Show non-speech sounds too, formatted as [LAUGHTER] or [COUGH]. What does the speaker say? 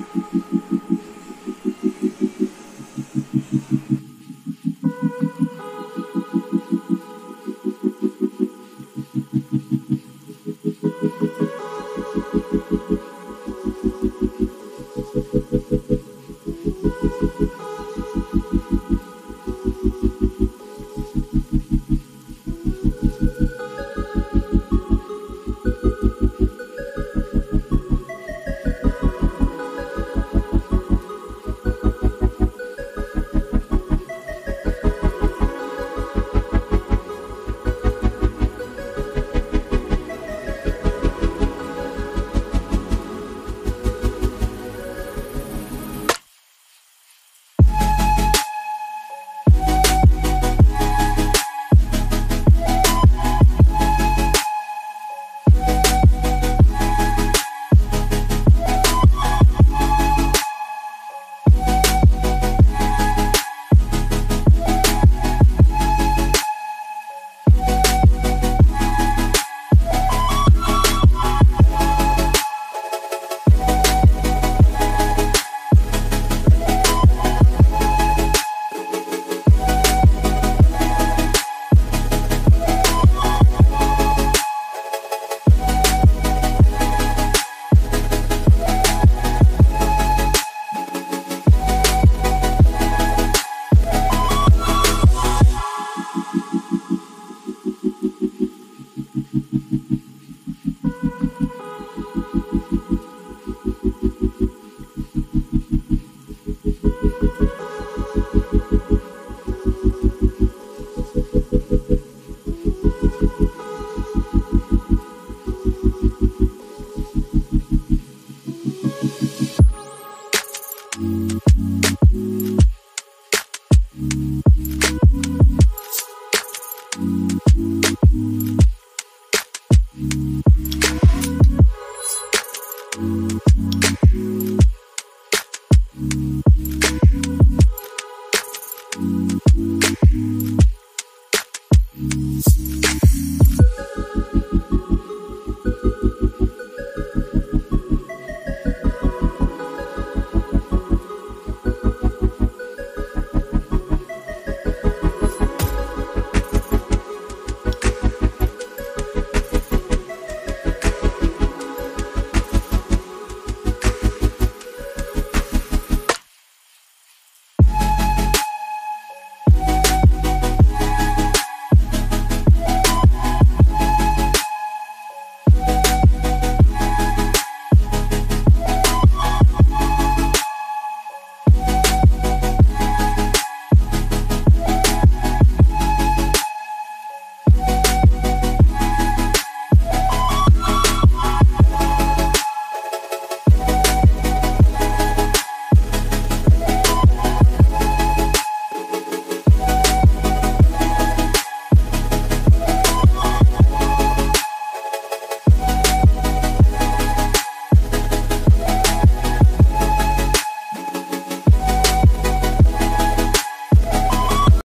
Thank [LAUGHS] Thank you.